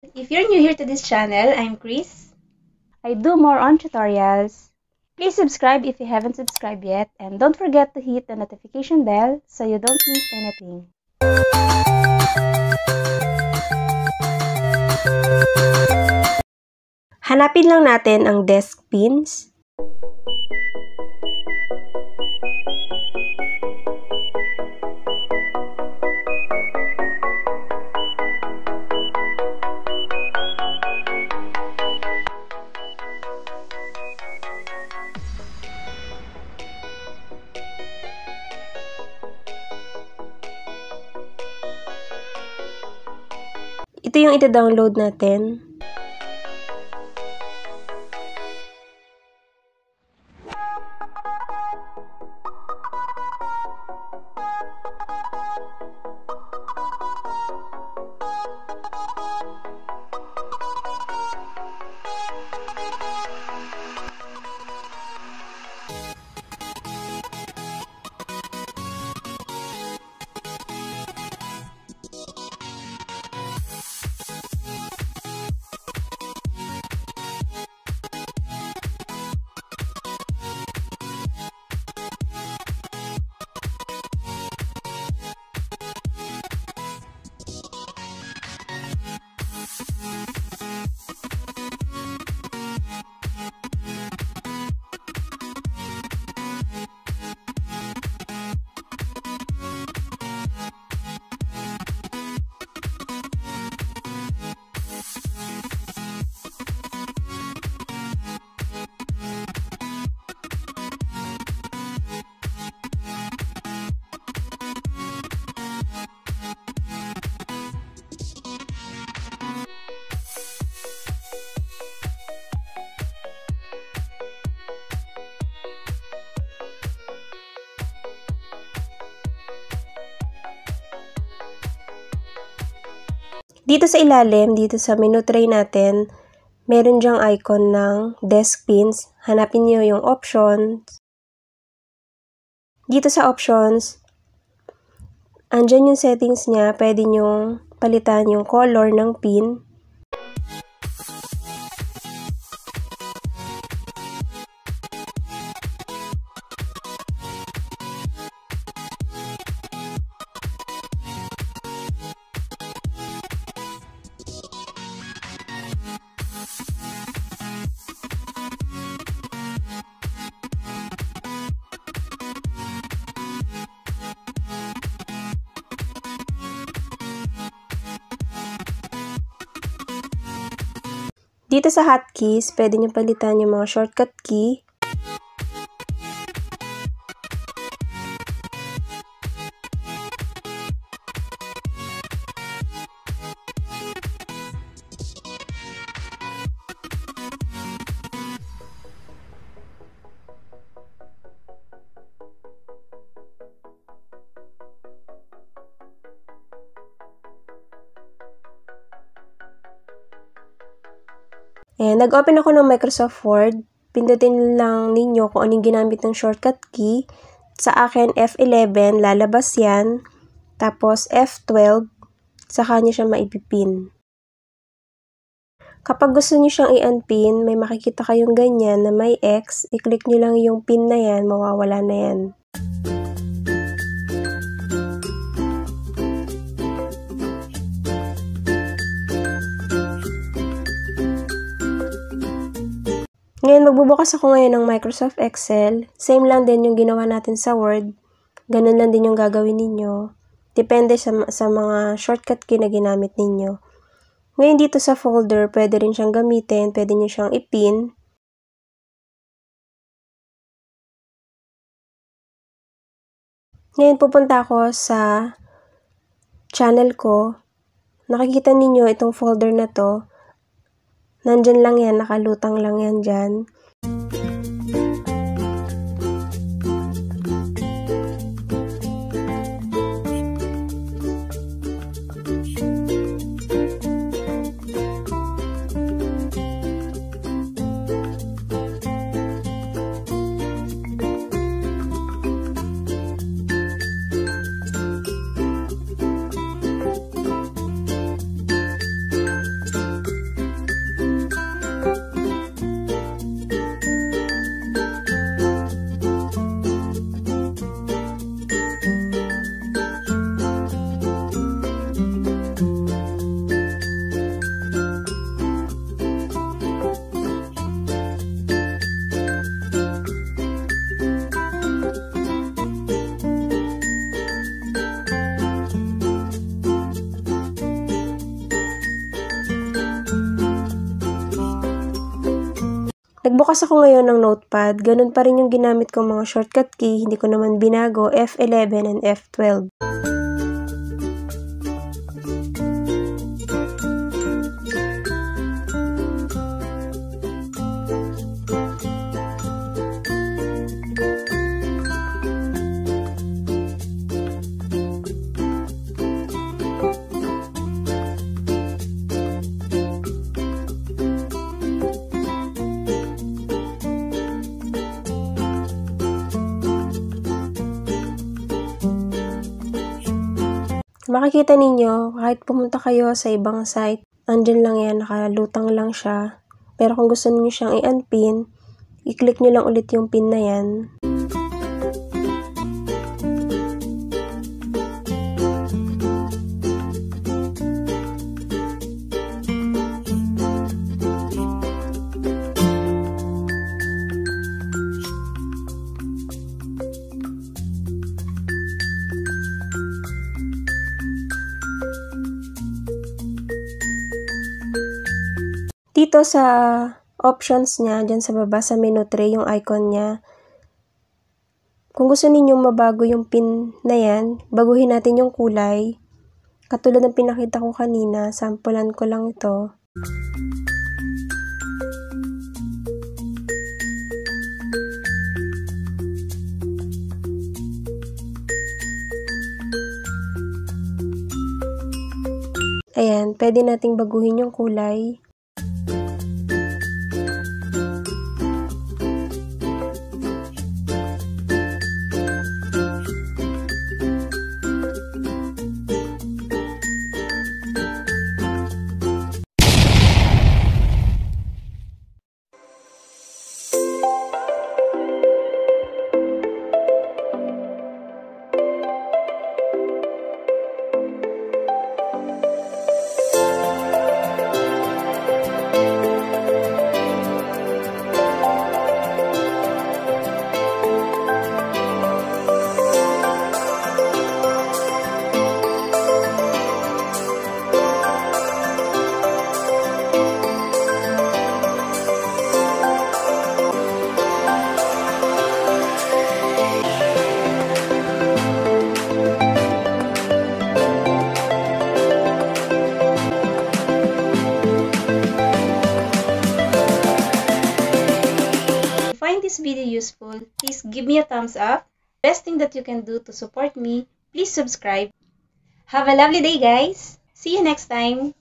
If you're new here to this channel, I'm Chris. I do more on tutorials. Please subscribe if you haven't subscribed yet and don't forget to hit the notification bell so you don't miss anything. Hanapin lang natin ang desk pins. Yung ita-download natin. Dito sa ilalim, dito sa menu tray natin, meron dyang icon ng desk pins. Hanapin niyo yung options. Dito sa options, andyan yung settings niya. Pwede nyo palitan yung color ng pin. Dito sa hotkeys, pwede nyo palitan yung mga shortcut key. Ayan, nag-open ako ng Microsoft Word. Pindutin lang ninyo kung anong ginamit ng shortcut key. Sa akin, F11, lalabas yan. Tapos, F12, saka nyo siya maipipin. Kapag gusto nyo siyang i-unpin, may makikita kayong ganyan na may X. I-click nyo lang yung pin na yan, mawawala na yan. Ngayon, magbubukas ako ngayon ng Microsoft Excel. Same lang din yung ginawa natin sa Word. Ganun lang din yung gagawin ninyo. Depende sa, sa mga shortcut key na ginamit ninyo. Ngayon dito sa folder, pwede rin siyang gamitin. Pwede nyo siyang ipin. Ngayon pupunta ako sa channel ko. Nakikita ninyo itong folder na to. Nandyan lang yan, nakalutang lang yan dyan. Nagbukas ako ngayon ng notepad, ganun pa rin yung ginamit kong mga shortcut key, hindi ko naman binago, F11 and F12. Makikita ninyo, kahit pumunta kayo sa ibang site, andyan lang yan, nakalutang lang siya. Pero kung gusto niyo siyang i-unpin, i-click nyo lang ulit yung pin na yan. Dito sa options niya, dyan sa baba sa menu tray, yung icon niya, kung gusto ninyong mabago yung pin na yan, baguhin natin yung kulay. Katulad ng pinakita ko kanina, sampulan ko lang ito. Ayan, pwede nating baguhin yung kulay. Thumbs up. Best thing that you can do to support me, please subscribe. Have a lovely day, guys. See you next time.